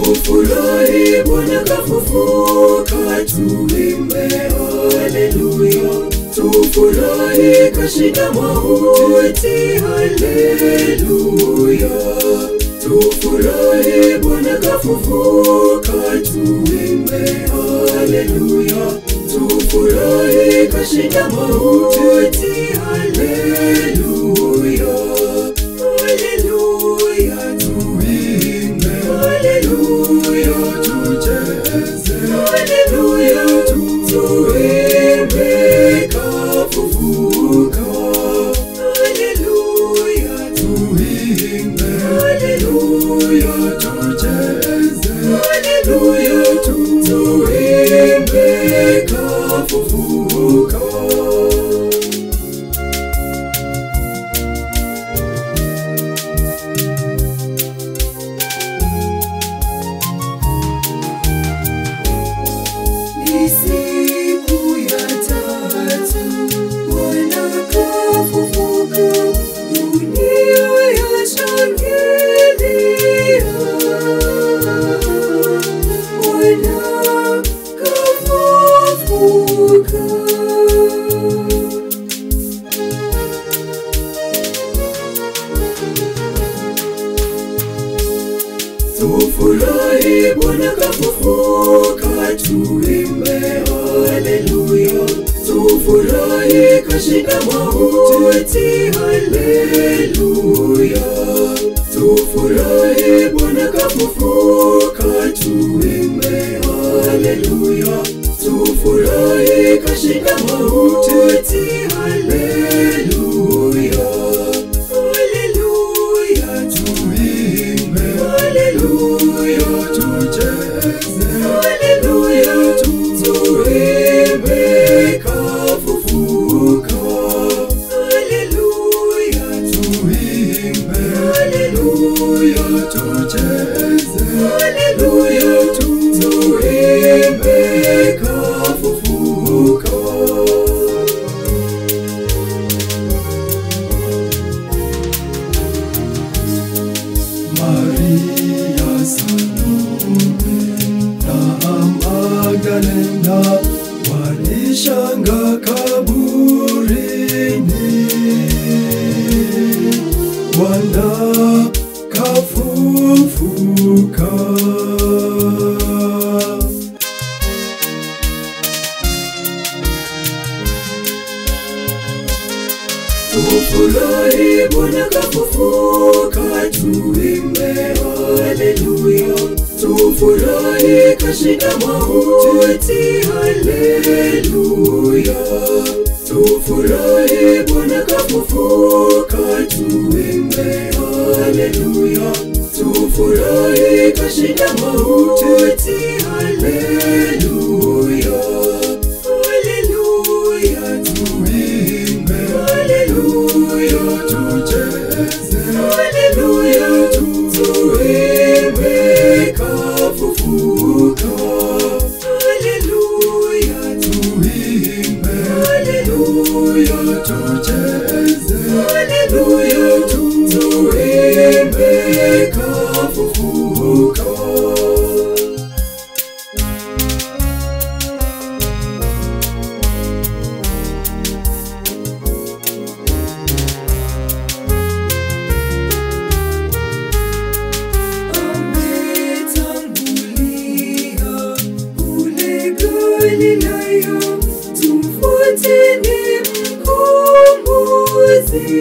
tofulai bonaka fofoka tuimbe aleluya tofulai kashida mauti aleluya tofulai bonaka fofoka tuimbe aleluya tofulai kashida mauti aleluya tuimbe haleluya tufurahi kashinda mauti haleluya tufurahi bwana kafufuka tuimbe haleluya tufurahi kashinda mauti Maria walishanga kaburini, kafufuka ufurahi kashida mauti haleluya tufurahi bwana kafufuka tuimbe haleluya tufurahi kashida mauti haleluya.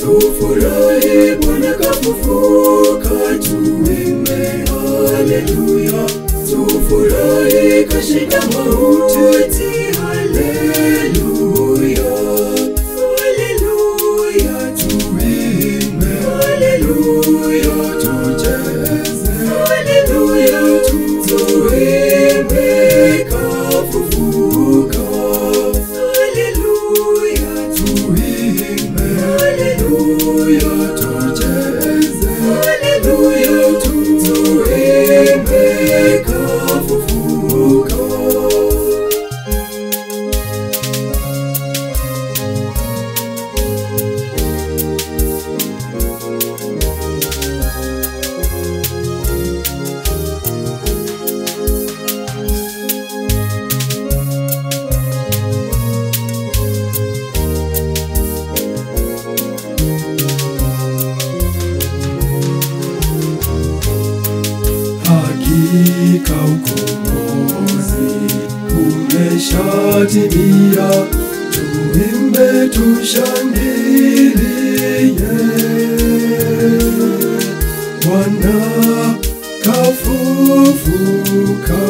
tufurahi Bwana kafufuka, tuimbe haleluya, tufurahi kashinda mauti, haleluya, haleluya, tuimbe haleluya, tucheze haleluya, tuimbe kafufuka, haleluya, tuimbe your door. Mshangilie Bwana kafufuka.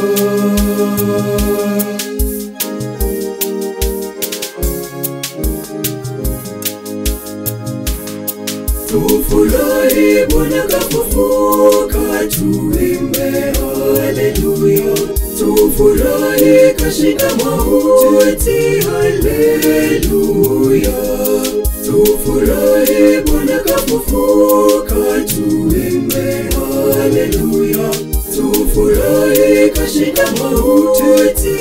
Tufurahi, Bwana kafufuka, tuimbe haleluya. tufurahi kashinda mauti haleluya tufurahi bwana kafufuka tuimbe haleluya tufurahi kashinda mauti